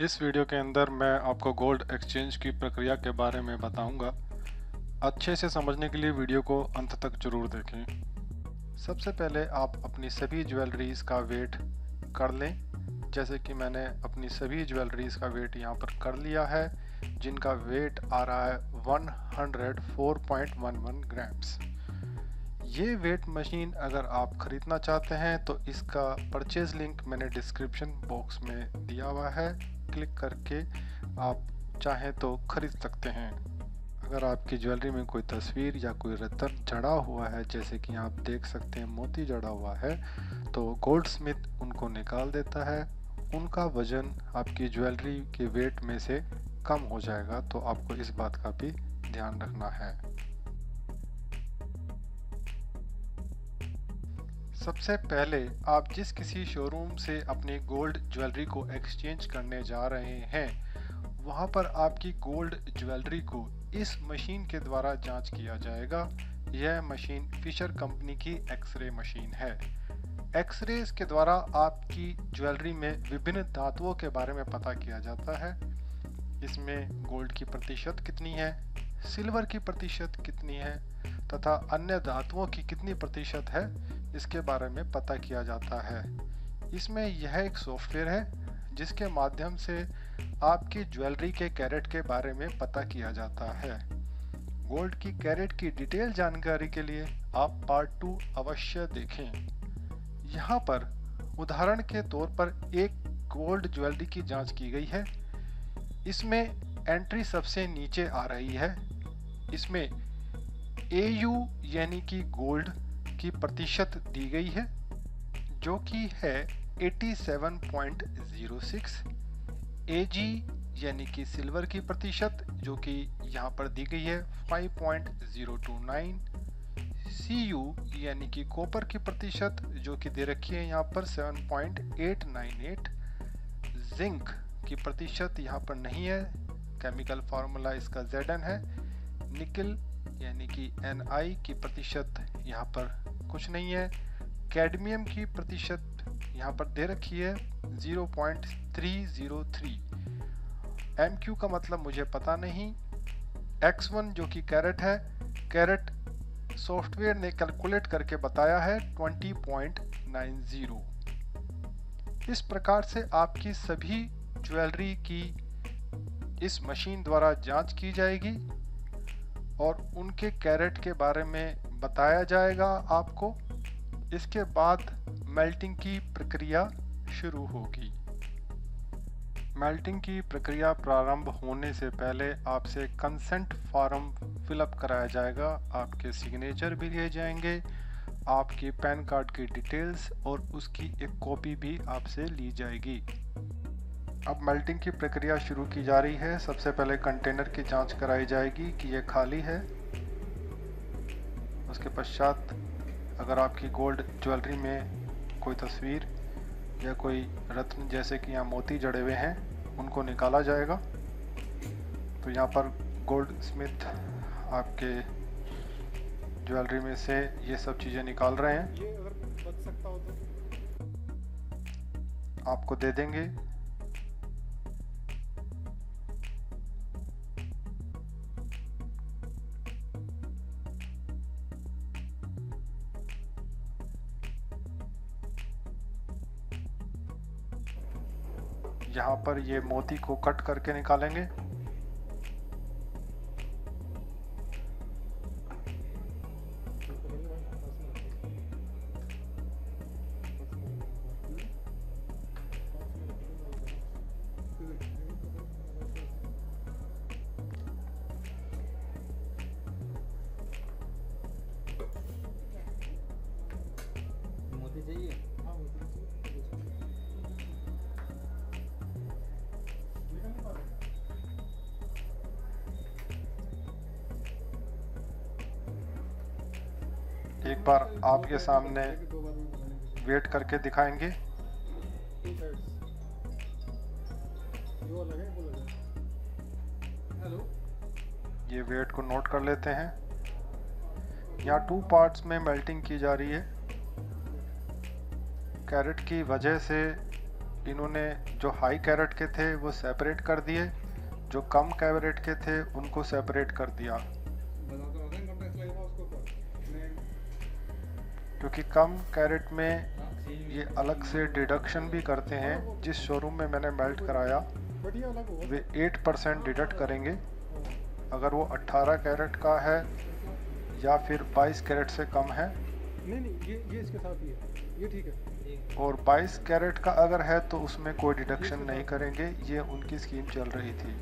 इस वीडियो के अंदर मैं आपको गोल्ड एक्सचेंज की प्रक्रिया के बारे में बताऊँगा। अच्छे से समझने के लिए वीडियो को अंत तक ज़रूर देखें। सबसे पहले आप अपनी सभी ज्वेलरीज का वेट कर लें। जैसे कि मैंने अपनी सभी ज्वेलरीज का वेट यहाँ पर कर लिया है, जिनका वेट आ रहा है 104.11 ग्राम्स। ये वेट मशीन अगर आप ख़रीदना चाहते हैं तो इसका परचेज लिंक मैंने डिस्क्रिप्शन बॉक्स में दिया हुआ है। क्लिक करके आप चाहें तो ख़रीद सकते हैं। अगर आपकी ज्वेलरी में कोई तस्वीर या कोई रतन जड़ा हुआ है, जैसे कि आप देख सकते हैं मोती जड़ा हुआ है तो गोल्ड स्मिथ उनको निकाल देता है। उनका वज़न आपकी ज्वेलरी के वेट में से कम हो जाएगा तो आपको इस बात का भी ध्यान रखना है। सबसे पहले आप जिस किसी शोरूम से अपनी गोल्ड ज्वेलरी को एक्सचेंज करने जा रहे हैं, वहाँ पर आपकी गोल्ड ज्वेलरी को इस मशीन के द्वारा जाँच किया जाएगा। यह मशीन फिशर कंपनी की एक्सरे मशीन है। एक्सरेज के द्वारा आपकी ज्वेलरी में विभिन्न धातुओं के बारे में पता किया जाता है। इसमें गोल्ड की प्रतिशत कितनी है सिल्वर की प्रतिशत कितनी है, तथा अन्य धातुओं की कितनी प्रतिशत है इसके बारे में पता किया जाता है। इसमें यह एक सॉफ्टवेयर है, जिसके माध्यम से आपकी ज्वेलरी के कैरेट के बारे में पता किया जाता है। गोल्ड की कैरेट की डिटेल जानकारी के लिए आप पार्ट टू अवश्य देखें। यहाँ पर उदाहरण के तौर पर एक गोल्ड ज्वेलरी की जाँच की गई है। इसमें एंट्री सबसे नीचे आ रही है। इसमें एयू यानी कि गोल्ड की प्रतिशत दी गई है, जो कि है 87.06 एजी यानी कि सिल्वर की प्रतिशत, जो कि यहाँ पर दी गई है 5.029 सी यू यानी कि कॉपर की प्रतिशत, जो कि दे रखी है यहाँ पर 7.898 जिंक की प्रतिशत यहाँ पर नहीं है केमिकल फार्मूला इसका जेड है। निकल यानी कि एन की प्रतिशत यहाँ पर कुछ नहीं है। कैडमियम की प्रतिशत यहाँ पर दे रखी है 0.303 एम क्यू का मतलब मुझे पता नहीं। X1 जो कि कैरेट है, कैरेट सॉफ्टवेयर ने कैलकुलेट करके बताया है 20.90 इस प्रकार से आपकी सभी ज्वेलरी की इस मशीन द्वारा जाँच की जाएगी। और उनके कैरेट के बारे में बताया जाएगा आपको। इसके बाद मेल्टिंग की प्रक्रिया शुरू होगी। मेल्टिंग की प्रक्रिया प्रारंभ होने से पहले आपसे कंसेंट फॉर्म फिलअप कराया जाएगा। आपके सिग्नेचर भी लिए जाएँगे। आपकी पैन कार्ड की डिटेल्स और उसकी एक कॉपी भी आपसे ली जाएगी। अब मेल्टिंग की प्रक्रिया शुरू की जा रही है। सबसे पहले कंटेनर की जाँच कराई जाएगी कि यह खाली है। उसके पश्चात अगर आपकी गोल्ड ज्वेलरी में कोई तस्वीर या कोई रत्न जैसे कि यहाँ मोती जड़े हुए हैं उनको निकाला जाएगा। तो यहाँ पर गोल्ड स्मिथ आपके ज्वेलरी में से ये सब चीज़ें निकाल रहे हैं। ये अगर बच सकता हो तो? आपको दे देंगे। यहाँ पर ये मोती को कट करके निकालेंगे। मोती बार आपके सामने वेट करके दिखाएँगे। ये वेट को नोट कर लेते हैं। यहाँ टू पार्ट्स में मेल्टिंग की जा रही है। कैरेट की वजह से इन्होंने जो हाई कैरेट के थे, वो सेपरेट कर दिए। जो कम कैरेट के थे, उनको सेपरेट कर दिया। क्योंकि कम कैरेट में ये अलग से डिडक्शन भी करते हैं जिस शोरूम में मैंने मेल्ट कराया वे 8 परसेंट डिडक्ट करेंगे। अगर वो 18 कैरेट का है या फिर 22 कैरेट से कम है। नहीं नहीं ये ये इसके साथ ही है। ये ठीक है। और 22 कैरेट का अगर है तो उसमें कोई डिडक्शन नहीं करेंगे। ये उनकी स्कीम चल रही थी।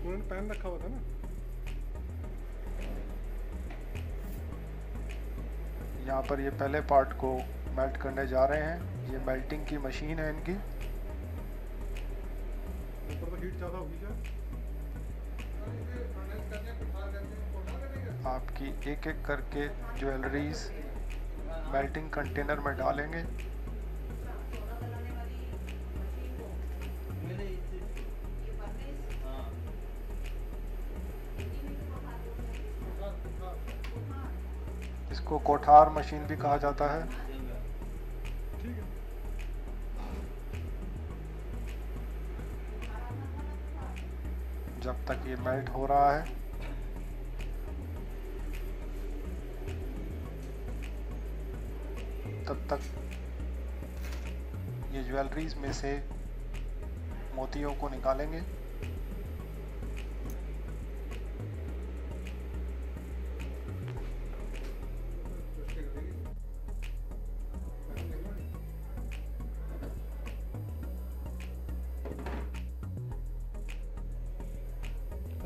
उन्होंने पैन रखा हुआ था ना? यहाँ पर ये पहले पार्ट को मेल्ट करने जा रहे हैं। ये मेल्टिंग की मशीन है इनकी। तो आपकी एक एक करके ज्वेलरीज मेल्टिंग कंटेनर में डालेंगे। इसको कोठार मशीन भी कहा जाता है। जब तक ये मेल्ट हो रहा है। तब तक ये ज्वेलरीज में से मोतियों को निकालेंगे।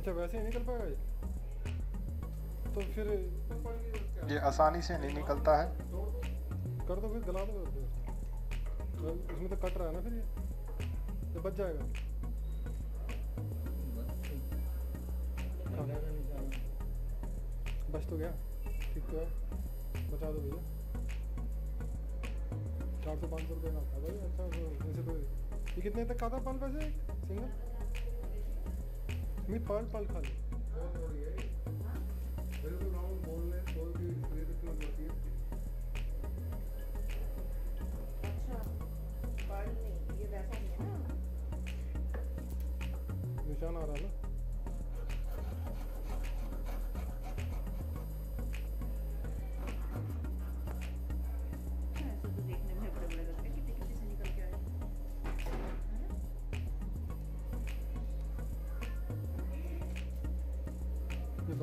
अच्छा वैसे ही निकल पाएगा ये तो फिर ये आसानी से नहीं निकलता है। कर दो फिर गला दो तो उसमें तो कट रहा है ना फिर ये। ये बच जाएगा। हाँ। बच तो गया। ठीक तो है। बचा दो भैया। चार सौ पाँच सौ रुपये का था भाई अच्छा तो वैसे तो ये कितने तक का था पाल पैसे? सिंगल? नहीं फल पाल खा ली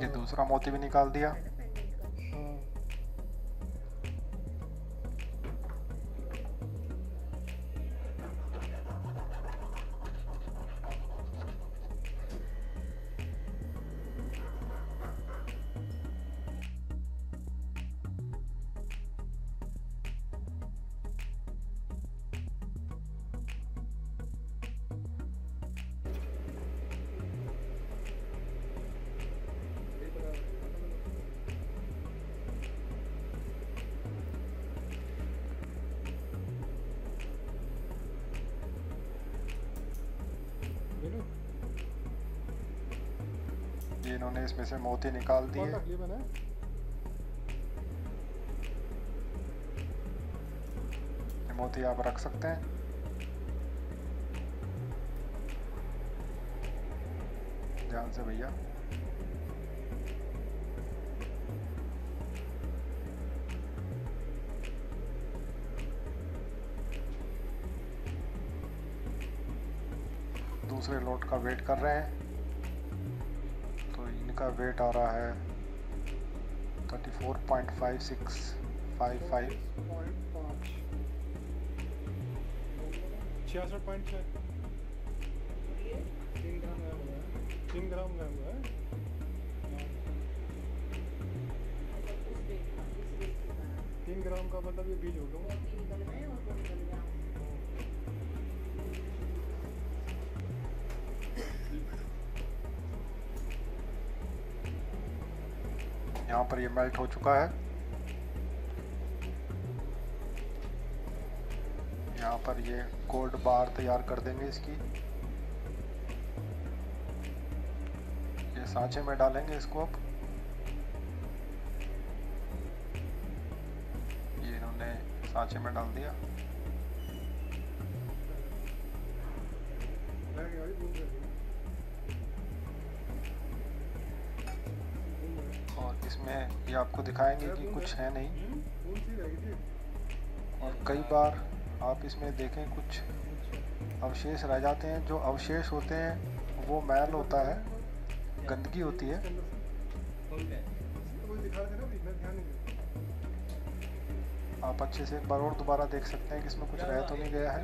ये दूसरा मोती भी निकाल दिया। ये इन्होंने इसमें से मोती निकाल दिए मोती आप रख सकते हैं। ध्यान से भैया। दूसरे लोट का वेट कर रहे हैं। इनका वेट आ रहा है thirty four point five six five five point पाँच छियासठ पॉइंट छः तीन ग्राम का मतलब ये बीज हो यहाँ पर ये मेल्ट हो चुका है। यहाँ पर ये गोल्ड बार तैयार कर देंगे इसकी। ये सांचे में डालेंगे इसको अब। ये इन्होंने सांचे में डाल दिया। Thank you. और इसमें भी आपको दिखाएँगे कि कुछ है नहीं। और कई बार आप इसमें देखें कुछ अवशेष रह जाते हैं। जो अवशेष होते हैं वो मैल होता है गंदगी होती है। आप अच्छे से एक बार और दोबारा देख सकते हैं कि इसमें कुछ रह तो नहीं गया है।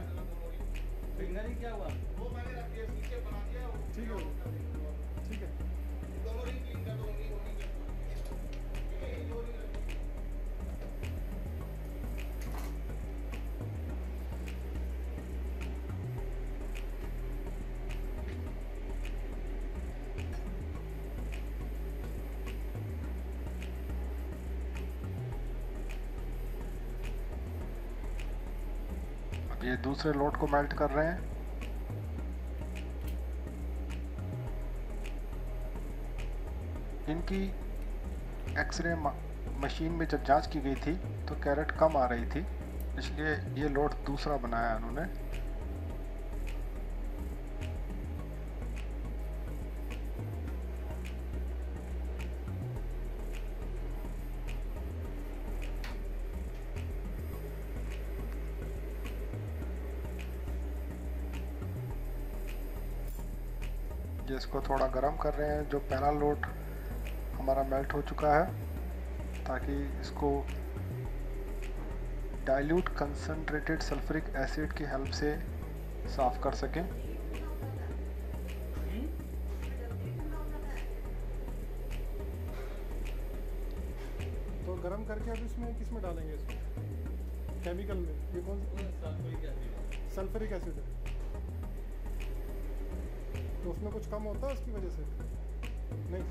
ये दूसरे लोड को मेल्ट कर रहे हैं। इनकी एक्सरे मशीन में जब जाँच की गई थी तो कैरेट कम आ रही थी, इसलिए ये लोड दूसरा बनाया उन्होंने। इसको थोड़ा गर्म कर रहे हैं जो पहला लोट हमारा मेल्ट हो चुका है ताकि इसको डाइल्यूट कंसनट्रेटेड सल्फ्रिक एसिड की हेल्प से साफ़ कर सकें। तो गरम करके अब इसमें किसमें डालेंगे इसमें केमिकल में। ये कौन सा? सल्फरिक एसिड है तो उसमें कुछ कम होता है उसकी वजह से? नहीं?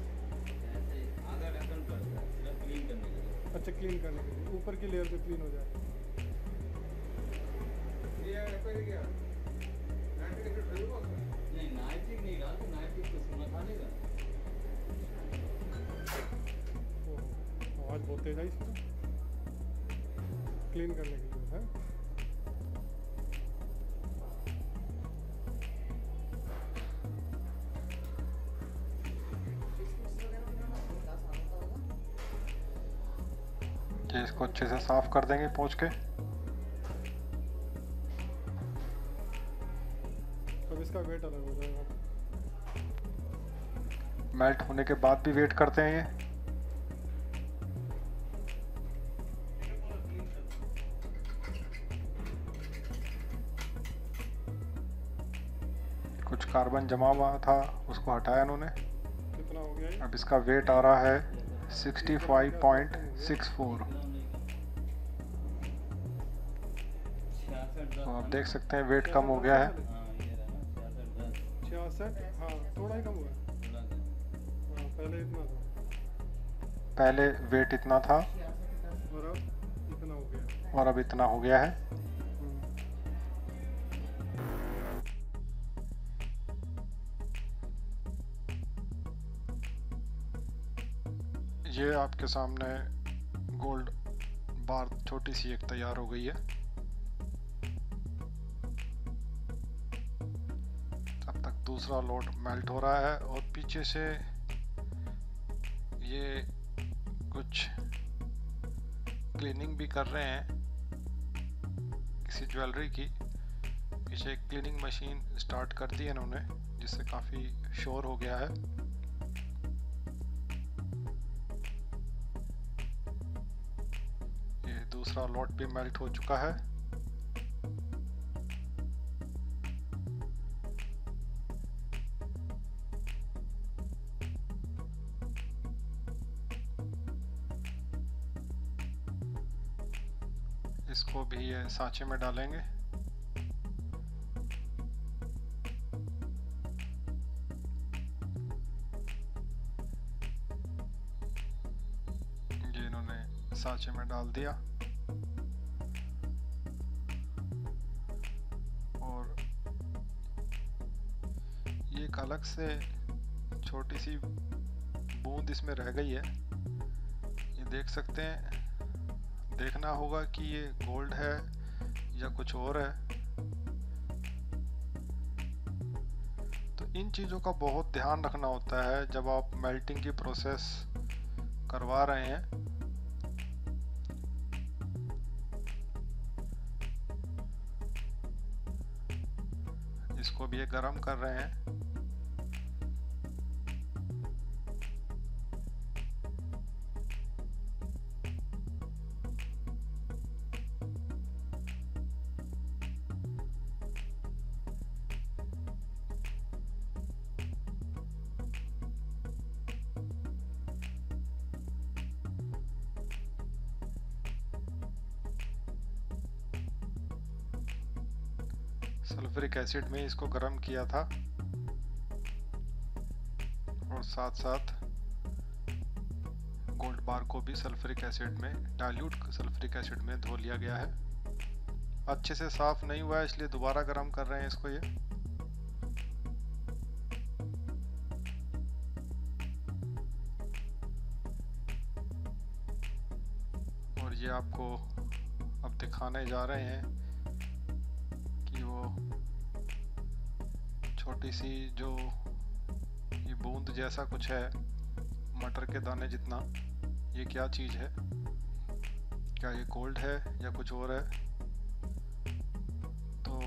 अच्छा क्लीन करने के लिए। ऊपर की लेयर जो क्लीन हो जाए। नहीं नाइट्रिक नहीं डाल तो लेगा आवाज़ बहुत तेज आई क्लीन करने के लिए, है? इसको अच्छे से साफ़ कर देंगे पोंछ के। तब इसका वेट अलग हो जाएगा। मेल्ट होने के बाद भी वेट करते हैं ये। कुछ कार्बन जमा हुआ था उसको हटाया उन्होंने कितना हो गया अब इसका वेट आ रहा है 65.64 आप देख सकते हैं वेट कम हो गया है। हाँ थोड़ा ही कम हुआ। पहले इतना था। पहले वेट इतना था। और अब इतना हो गया। हो। ये आपके सामने गोल्ड बार छोटी सी एक तैयार हो गई है। दूसरा लोड मेल्ट हो रहा है और पीछे से ये कुछ क्लीनिंग भी कर रहे हैं। किसी ज्वेलरी की। पीछे क्लीनिंग मशीन स्टार्ट कर दी है इन्होंने, जिससे काफ़ी शोर हो गया है। ये दूसरा लॉट भी मेल्ट हो चुका है। सांचे में डालेंगे। ये इन्होंने सांचे में डाल दिया। और ये एक अलग से छोटी सी बूंद इसमें रह गई है। ये देख सकते हैं। देखना होगा कि ये गोल्ड है कुछ और है। तो इन चीज़ों का बहुत ध्यान रखना होता है जब आप मेल्टिंग की प्रोसेस करवा रहे हैं। इसको भी ये गर्म कर रहे हैं। एसिड में इसको गर्म किया था। और साथ साथ गोल्ड बार को भी सल्फ्रिक एसिड में डाइल्यूट सल्फ्रिक एसिड में धो लिया गया है। अच्छे से साफ़ नहीं हुआ है, इसलिए दोबारा गर्म कर रहे हैं इसको ये। और ये आपको अब दिखाने जा रहे हैं छोटी सी जो ये बूंद जैसा कुछ है, मटर के दाने जितना, ये क्या चीज़ है? क्या ये कोल्ड है या कुछ और है? तो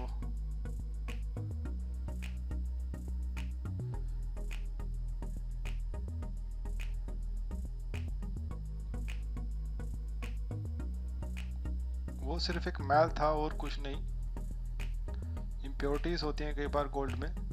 वो सिर्फ़ एक मैल था और कुछ नहीं। इम्प्योरिटीज़ होती हैं कई बार गोल्ड में।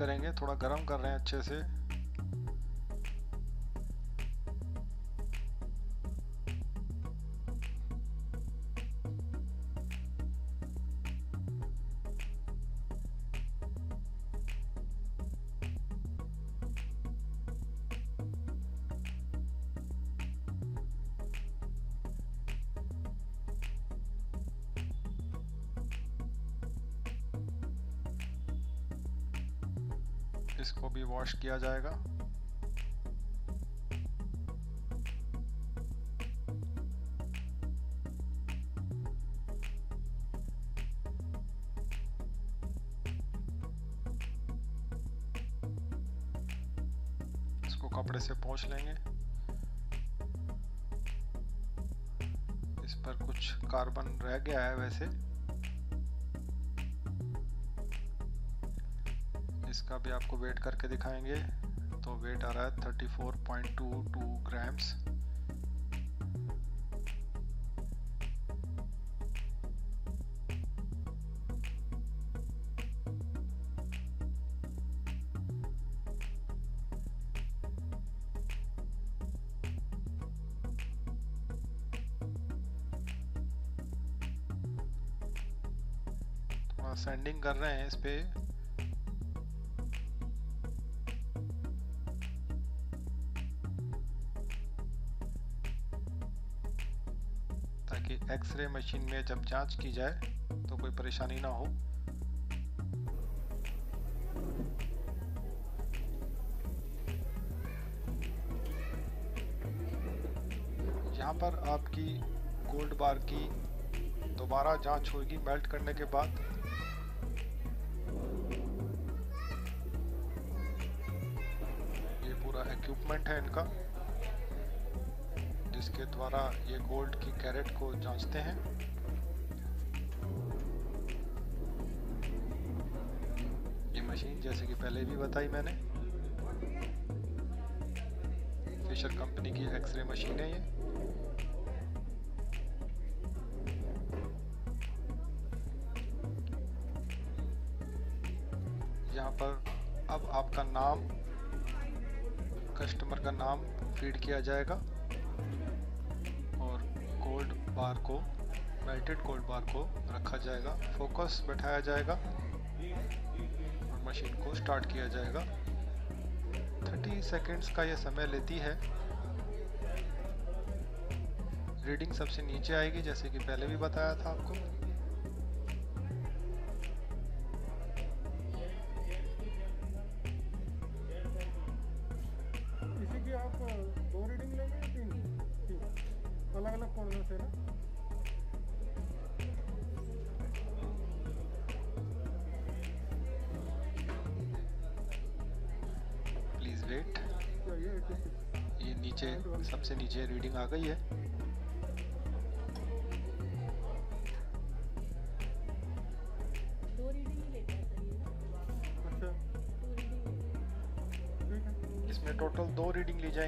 करेंगे थोड़ा गर्म कर रहे हैं अच्छे से। इसको भी वॉश किया जाएगा। इसको कपड़े से पोंछ लेंगे। इस पर कुछ कार्बन रह गया है वैसे। इसका भी आपको वेट करके दिखाएँगे। तो वेट आ रहा है thirty four point two two grams sending कर रहे हैं इस पे। एक्सरे मशीन में जब जाँच की जाए तो कोई परेशानी ना हो। यहाँ पर आपकी गोल्ड बार की दोबारा जाँच होगी, मेल्ट करने के बाद। ये पूरा इक्विपमेंट है इनका। जिसके द्वारा ये गोल्ड की कैरेट को जांचते हैं। ये मशीन जैसे कि पहले भी बताई मैंने। फिशर कंपनी की एक्सरे मशीन है ये। यहाँ पर अब आपका नाम कस्टमर का नाम फ़ीड किया जाएगा। मेल्टेड कोल्ड बार को रखा जाएगा। फोकस बैठाया जाएगा। और मशीन को स्टार्ट किया जाएगा। 30 सेकेंड्स का यह समय लेती है। रीडिंग सबसे नीचे आएगी, जैसे कि पहले भी बताया था आपको।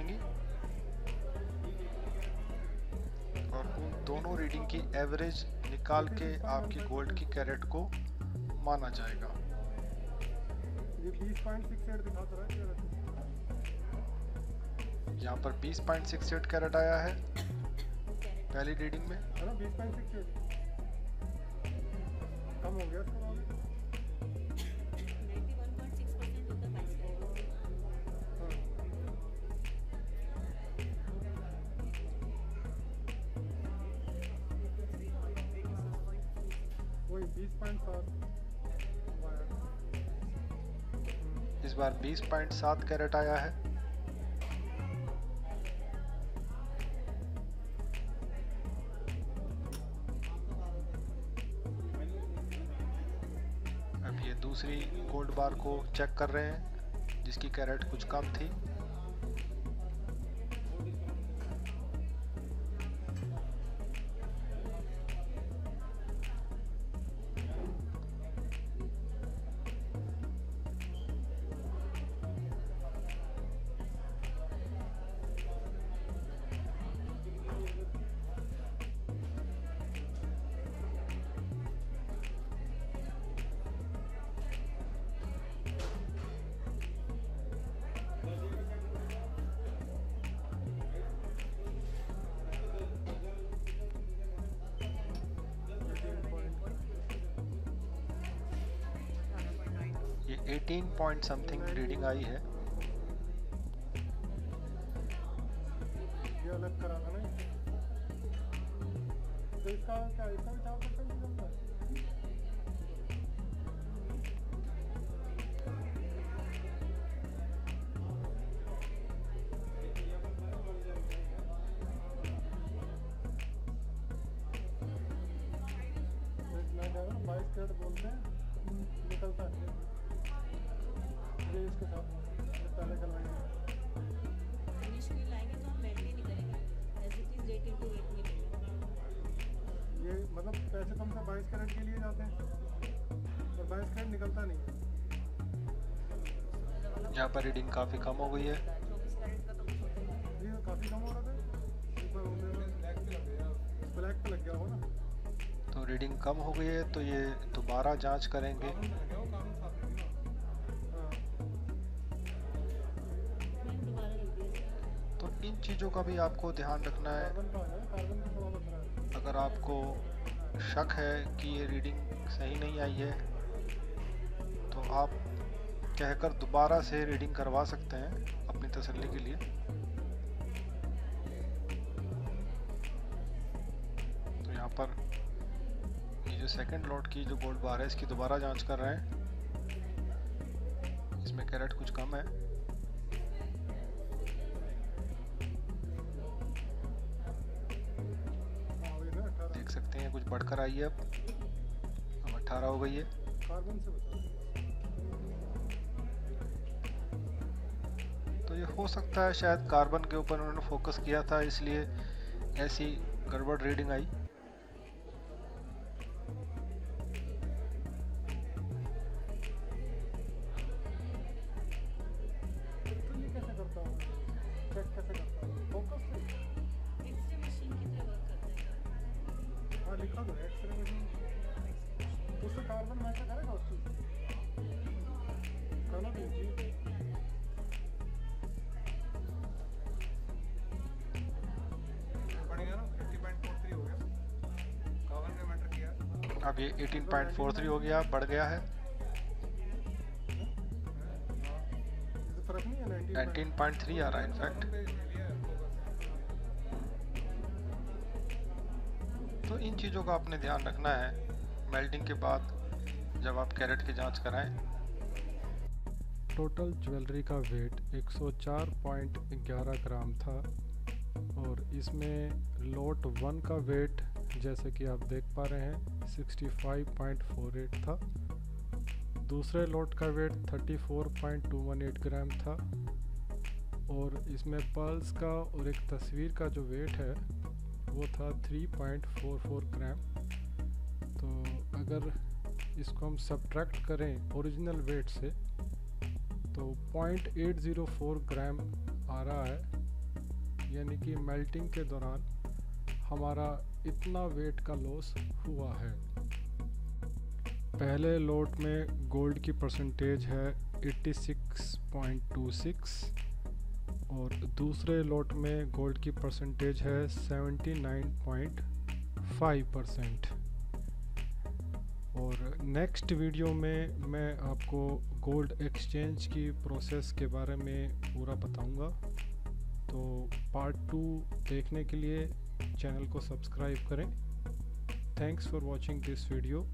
जाएँगी। और उन दोनों रीडिंग की एवरेज निकाल के आपकी गोल्ड की कैरेट को माना जाएगा। ये बीस पॉइंट सिक्स एट दिखा तो? यहाँ पर 20.68 कैरेट आया है। पहली रीडिंग में। है कम हो गया 20.7 कैरेट आया है। अब ये दूसरी गोल्ड बार को चेक कर रहे हैं, जिसकी कैरेट कुछ कम थी। 18 पॉइंट समथिंग रीडिंग आई है। ये अलग करा था ना। तो इसका क्या, इसका भी पर रीडिंग काफ़ी कम हो गई है। तो रीडिंग कम हो गई है तो ये दोबारा जाँच करेंगे। तो इन चीज़ों का भी आपको ध्यान रखना है। अगर आपको शक है कि ये रीडिंग सही नहीं आई है तो आप कहकर दोबारा से रीडिंग करवा सकते हैं अपनी तसल्ली के लिए। तो यहाँ पर ये जो सेकंड लॉट की जो गोल्ड बार है, इसकी दोबारा जाँच कर रहे हैं। इसमें कैरेट कुछ कम है। देख सकते हैं, कुछ बढ़कर आई है अब। अब अट्ठारह हो गई है। कार्बन से तो ये हो सकता है शायद कार्बन के ऊपर उन्होंने फोकस किया था, इसलिए ऐसी गड़बड़ रीडिंग आई। 1.43 हो गया, बढ़ गया है। 19.3 आ रहा है इनफैक्ट तो इन चीज़ों का आपने ध्यान रखना है मेल्टिंग के बाद जब आप कैरेट की जाँच कराएँ। टोटल ज्वेलरी का वेट 104.11 ग्राम था, और इसमें लोट वन का वेट जैसे कि आप देख पा रहे हैं 65.48 था। दूसरे लोट का वेट 34.218 ग्राम था। और इसमें पल्स का और एक तस्वीर का जो वेट है, वो था 3.44 ग्राम तो अगर इसको हम सब्ट्रैक्ट करें ओरिजिनल वेट से तो 0.804 ग्राम आ रहा है। यानी कि मेल्टिंग के दौरान हमारा इतना वेट का लॉस हुआ है। पहले लोट में गोल्ड की परसेंटेज है 86.26 और दूसरे लोट में गोल्ड की परसेंटेज है 79.5 परसेंट और नेक्स्ट वीडियो में मैं आपको गोल्ड एक्सचेंज की प्रोसेस के बारे में पूरा बताऊँगा। तो पार्ट टू देखने के लिए चैनल को सब्सक्राइब करें. Thanks for watching this video